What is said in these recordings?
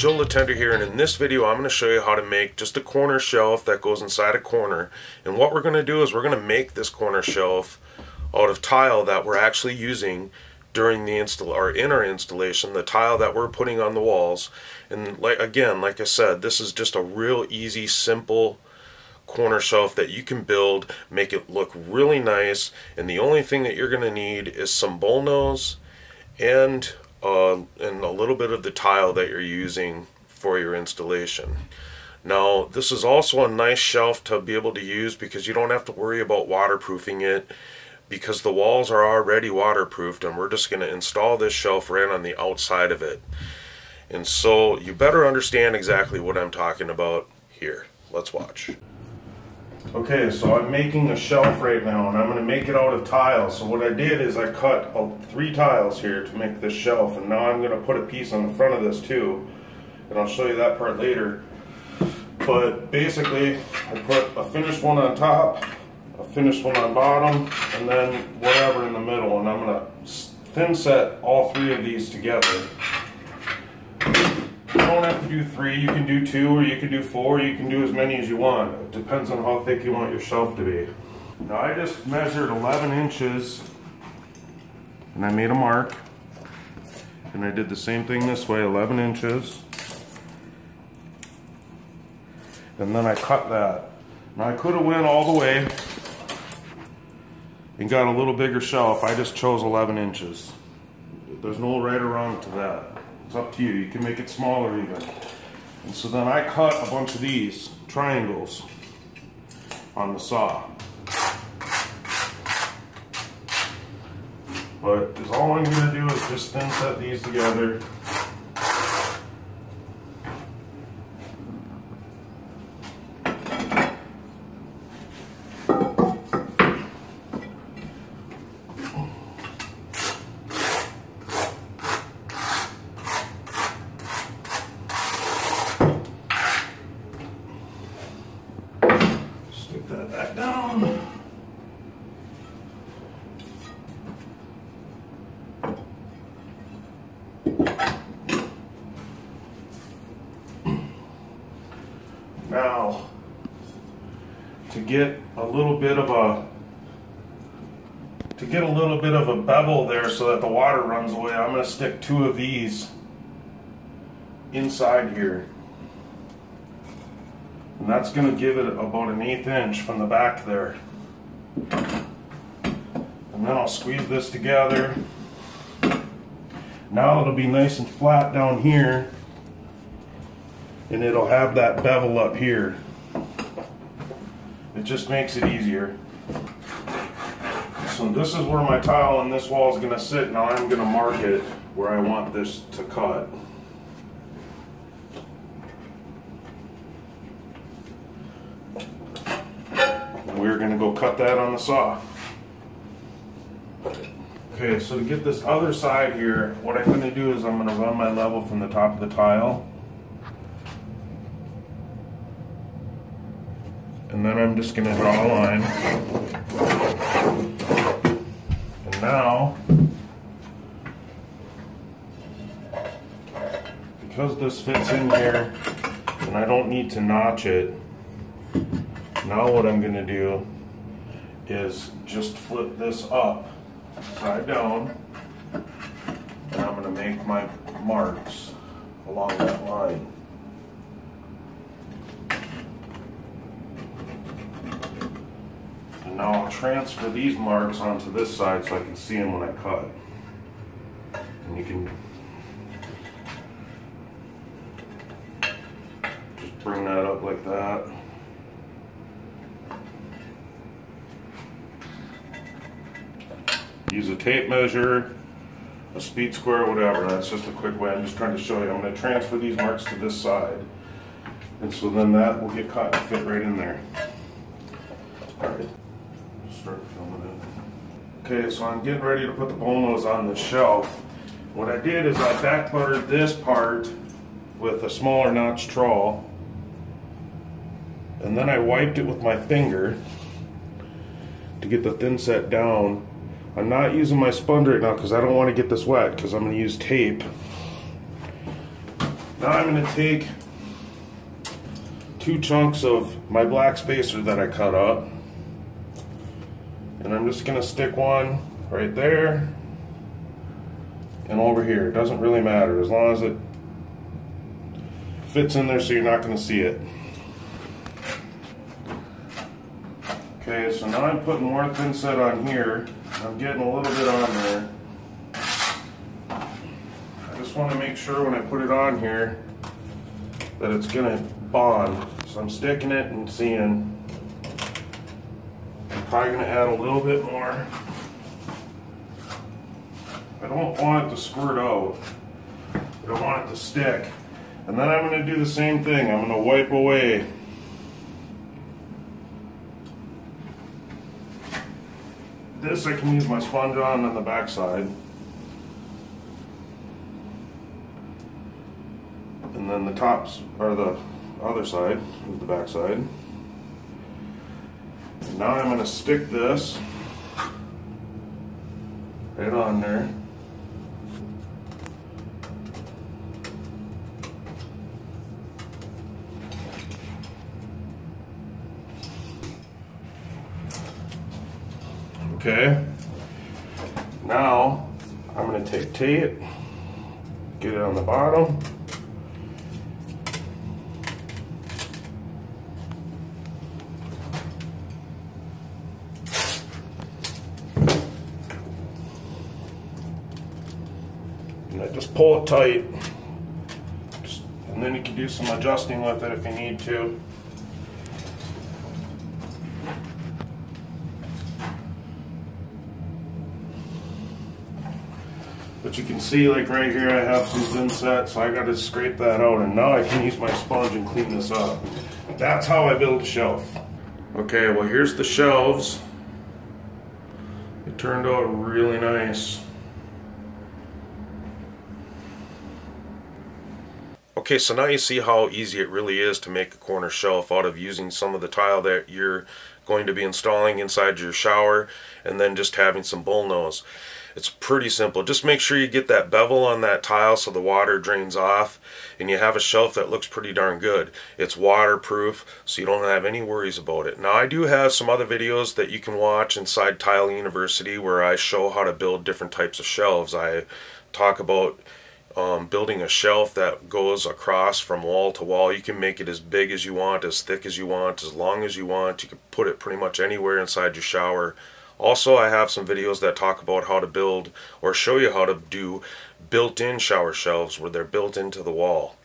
Joe Latender here and in this video I'm going to show you how to make just a corner shelf that goes inside a corner. And what we're going to do is we're going to make this corner shelf out of tile that we're actually using during the install or in our installation the tile that we're putting on the walls. And like again like I said this is just a real easy simple corner shelf that you can build make it look really nice and the only thing that you're going to need is some bullnose and uh, and a little bit of the tile that you're using for your installation. Now this is also a nice shelf to be able to use because you don't have to worry about waterproofing it because the walls are already waterproofed and we're just going to install this shelf right on the outside of it. And so you better understand exactly what I'm talking about here. Let's watch. Okay, so I'm making a shelf right now and I'm going to make it out of tiles. So what I did is I cut three tiles here to make this shelf and now I'm going to put a piece on the front of this too. And I'll show you that part later. But basically, I put a finished one on top, a finished one on bottom, and then whatever in the middle. And I'm going to thin set all three of these together don't have to do three, you can do two or you can do four, you can do as many as you want. It depends on how thick you want your shelf to be. Now I just measured 11 inches and I made a mark and I did the same thing this way, 11 inches. And then I cut that. Now I could have went all the way and got a little bigger shelf. I just chose 11 inches. There's no right or wrong to that. It's up to you. You can make it smaller even. And so then I cut a bunch of these triangles on the saw. But all I'm going to do is just thin set these together Now, to get a little bit of a to get a little bit of a bevel there so that the water runs away, I'm going to stick two of these inside here. And that's going to give it about an eighth inch from the back there. And then I'll squeeze this together. Now it'll be nice and flat down here and it'll have that bevel up here. It just makes it easier. So this is where my tile on this wall is going to sit. Now I'm going to mark it where I want this to cut. we're going to go cut that on the saw. Okay, so to get this other side here, what I'm going to do is I'm going to run my level from the top of the tile And then I'm just going to draw a line. And now, because this fits in here and I don't need to notch it, now what I'm going to do is just flip this up, side down, and I'm going to make my marks along that line. And now I'll transfer these marks onto this side so I can see them when I cut. And you can just bring that up like that. Use a tape measure, a speed square, whatever. That's just a quick way. I'm just trying to show you. I'm going to transfer these marks to this side. And so then that will get cut and fit right in there. All right start filming it. Okay, so I'm getting ready to put the bullnose on the shelf. What I did is I back buttered this part with a smaller notch trowel. And then I wiped it with my finger to get the thin set down. I'm not using my sponge right now because I don't want to get this wet because I'm going to use tape. Now I'm going to take two chunks of my black spacer that I cut up and I'm just going to stick one right there and over here. It doesn't really matter as long as it fits in there so you're not going to see it. Okay, so now I'm putting more thinset on here. I'm getting a little bit on there. I just want to make sure when I put it on here that it's going to bond. So I'm sticking it and seeing. I'm probably going to add a little bit more. I don't want it to squirt out. I don't want it to stick. And then I'm going to do the same thing. I'm going to wipe away this I can use my sponge on on the back side. And then the tops are the other side, is the back side. And now I'm going to stick this right on there. Okay. Now I'm going to take tape, get it on the bottom. And I just pull it tight. Just, and then you can do some adjusting with it if you need to. But you can see like right here I have some thinset, so I got to scrape that out and now I can use my sponge and clean this up. That's how I build a shelf. Okay, well here's the shelves. It turned out really nice. Okay, so now you see how easy it really is to make a corner shelf out of using some of the tile that you're going to be installing inside your shower and then just having some bullnose. It's pretty simple. Just make sure you get that bevel on that tile so the water drains off and you have a shelf that looks pretty darn good. It's waterproof so you don't have any worries about it. Now I do have some other videos that you can watch inside Tile University where I show how to build different types of shelves. I talk about um, building a shelf that goes across from wall to wall. You can make it as big as you want, as thick as you want, as long as you want. You can put it pretty much anywhere inside your shower. Also, I have some videos that talk about how to build or show you how to do built-in shower shelves where they're built into the wall.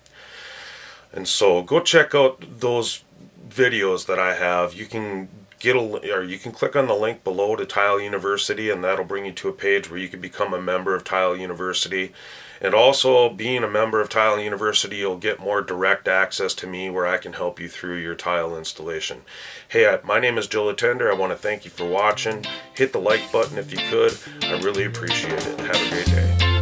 And so go check out those videos that I have. You can get a or you can click on the link below to Tile University and that'll bring you to a page where you can become a member of Tile University and also, being a member of Tile University, you'll get more direct access to me where I can help you through your tile installation. Hey, my name is Joe Attender. I want to thank you for watching. Hit the like button if you could. I really appreciate it. Have a great day.